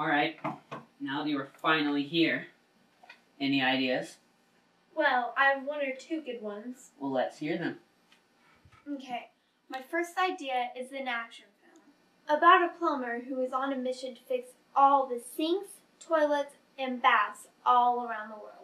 All right. Now that you are finally here, any ideas? Well, I have one or two good ones. Well, let's hear them. Okay, my first idea is an action film about a plumber who is on a mission to fix all the sinks, toilets, and baths all around the world.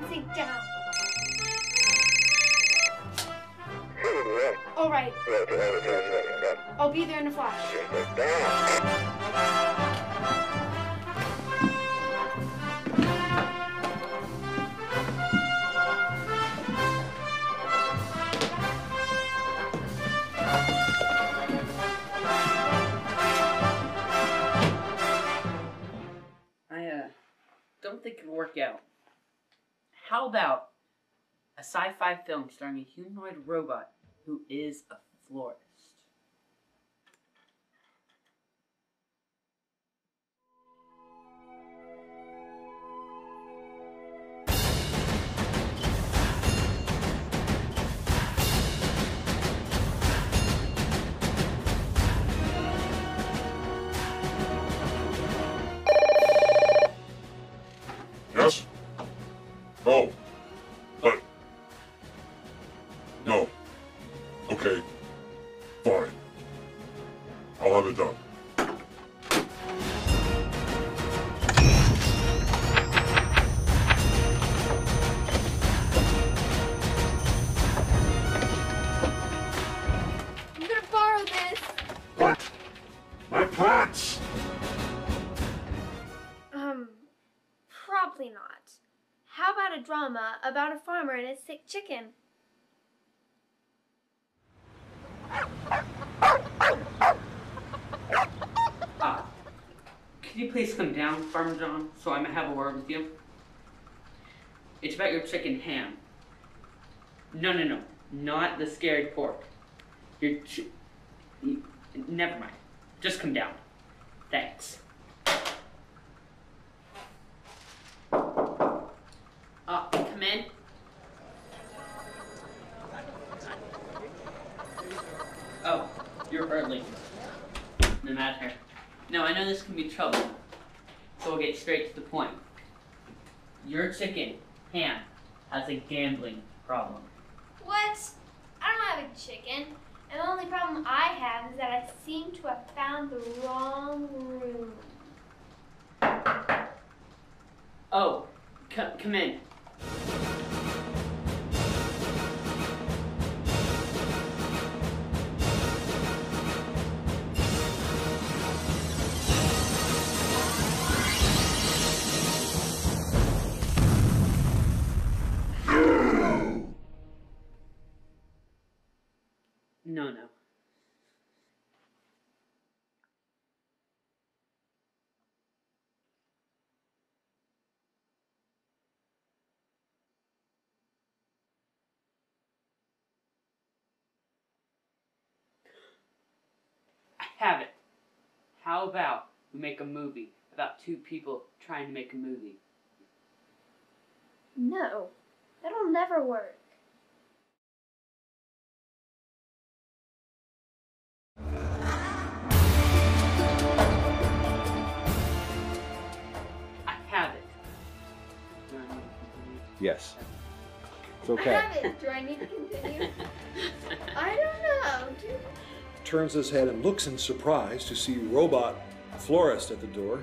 Right, one sink down. All right, I'll be there in a flash. I uh, don't think it'll work out. How about a sci-fi film starring a humanoid robot who is a florist? No. But. No. Okay. Fine. I'll have it done. I'm gonna borrow this. What? My plants! Um, probably not. How about a drama about a farmer and his sick chicken? Ah, could you please come down, Farmer John, so I may have a word with you? It's about your chicken ham. No, no, no, not the scary pork. Your you- Never mind. Just come down. Thanks. Ah, come in. Oh, you're early. No matter. No, I know this can be trouble, so we'll get straight to the point. Your chicken, Ham, has a gambling problem. What? I don't have a chicken. And the only problem I have is that I seem to have found the wrong room. Oh, c- come in. No, no. I have it. How about we make a movie about two people trying to make a movie? No, that'll never work. I have it. Do I need to continue? Yes. It's I okay. have it. Do I need to continue? I don't know. dude. Turns his head and looks in surprise to see robot florist at the door.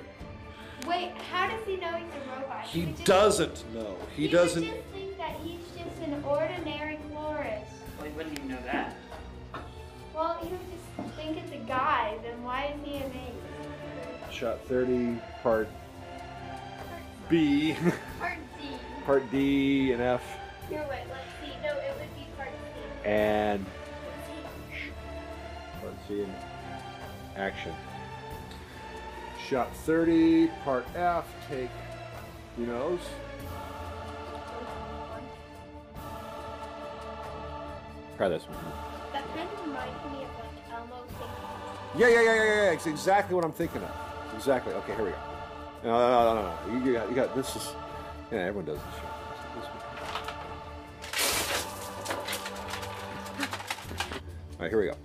Wait, how does he know he's a robot? He would just- doesn't know. He would doesn't. just think that he's just an ordinary florist. Well, he wouldn't even know that. Well, he would just think it's a guy. Then why is he amazed? Shot 30, part B, Part D. part D and F, Here, wait. Let's see. No, it would be part C. and part C and action. Shot 30, part F, take, who knows? Try this one. That kind of reminds me of like Elmo singing. Yeah, yeah, yeah, yeah, yeah. It's exactly what I'm thinking of. Exactly. Okay, here we go. No, no, no, no, no. You, you got, you got. This is. Yeah, everyone does this shit. All right, here we go.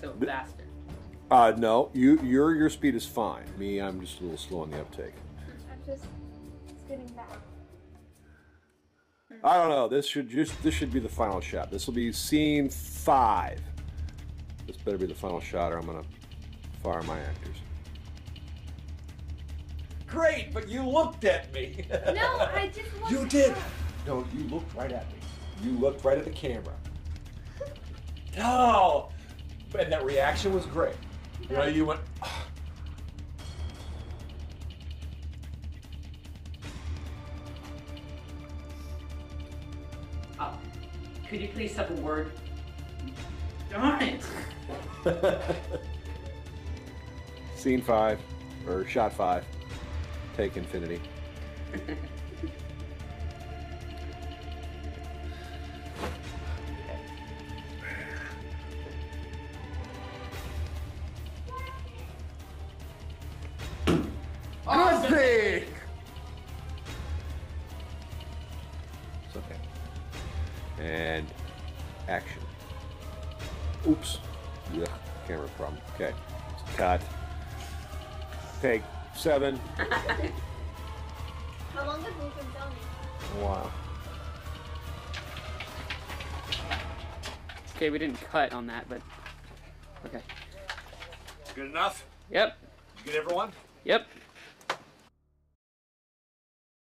So Th- faster. Uh, no, you, your, your speed is fine. Me, I'm just a little slow on the uptake. I'm just scooting back. I don't know. This should just this should be the final shot. This will be scene five. This better be the final shot, or I'm gonna fire my actors. Great, but you looked at me. No, I just looked You did. No, you looked right at me. You looked right at the camera. No, and that reaction was great. You know, you went. Oh, could you please have a word? Darn it! Scene five, or shot five. Take infinity. Pick! It's okay. And action. Oops. Yeah, camera problem. Okay. Cut. Take seven. How long have we been filming? Wow. Okay, we didn't cut on that, but okay. Good enough? Yep. You Get everyone? Yep.